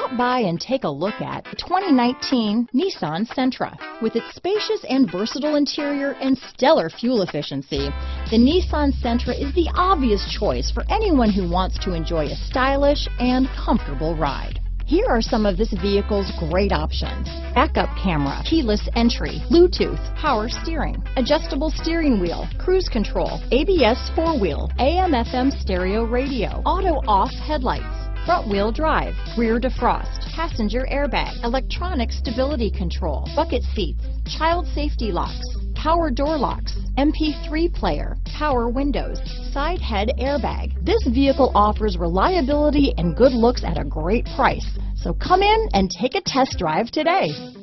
Stop by and take a look at the 2019 Nissan Sentra. With its spacious and versatile interior and stellar fuel efficiency, the Nissan Sentra is the obvious choice for anyone who wants to enjoy a stylish and comfortable ride. Here are some of this vehicle's great options. Backup camera, keyless entry, Bluetooth, power steering, adjustable steering wheel, cruise control, ABS four-wheel, AM FM stereo radio, auto off headlights, front wheel drive, rear defrost, passenger airbag, electronic stability control, bucket seats, child safety locks, power door locks, MP3 player, power windows, side head airbag. This vehicle offers reliability and good looks at a great price. So come in and take a test drive today.